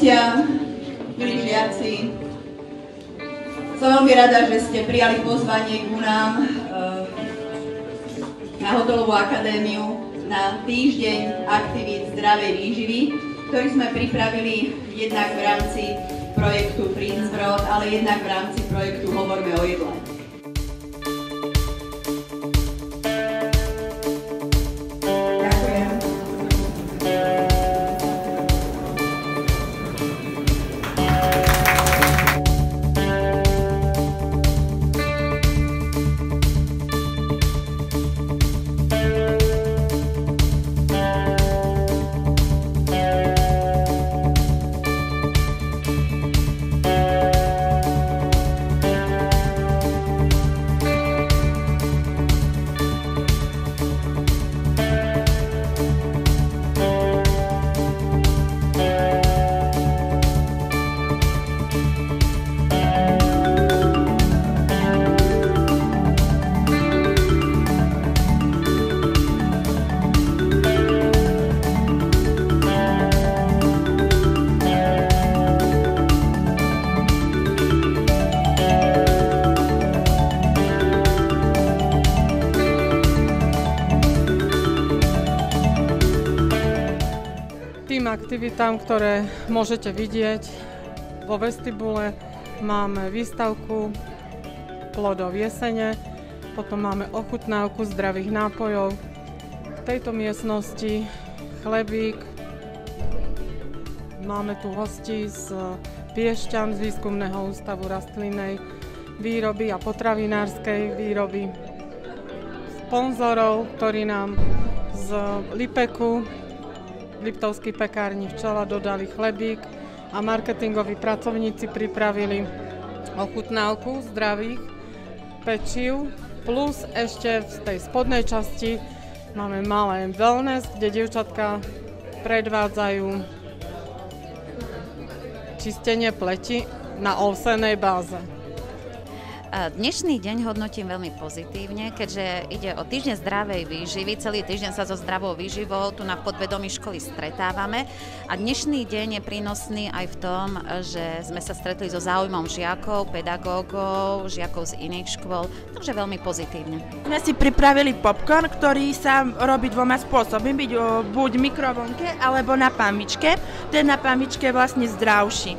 hostia, milí žiaci, som veľmi rada, že ste prijali pozvanie ku nám eh, na Hotelovú akadémiu na týždeň aktivít zdravej výživy, ktorý sme pripravili jednak v rámci projektu Prince Brod, ale jednak v rámci projektu Hovorme o jedle. Aktivitám, ktoré môžete vidieť. Vo vestibule, máme výstavku plodov jesene, potom máme ochutnávku zdravých nápojov. V tejto miestnosti chlebík, máme tu hosti z Piešťan z Výskumného ústavu rastlinnej výroby a potravinárskej výroby, sponzorov, ktorí nám z Lipeku Liptovský pekárni včela dodali chlebík a marketingoví pracovníci pripravili ochutnávku zdravých pečiv, plus ešte v tej spodnej časti máme malé wellness, kde dievčatka predvádzajú čistenie pleti na ovsenej báze. Dnešný deň hodnotím veľmi pozitívne, keďže ide o týždeň zdravej výživy. Celý týždeň sa so zdravou výživou tu na podvedomí školy stretávame a dnešný deň je prínosný aj v tom, že sme sa stretli so záujmom žiakov, pedagógov, žiakov z iných škôl, takže veľmi pozitívne. Sme si pripravili popcorn, ktorý sa robí dvoma spôsobmi, byť buď mikrovlnke alebo na pamičke. Ten na pamičke je vlastne zdravší.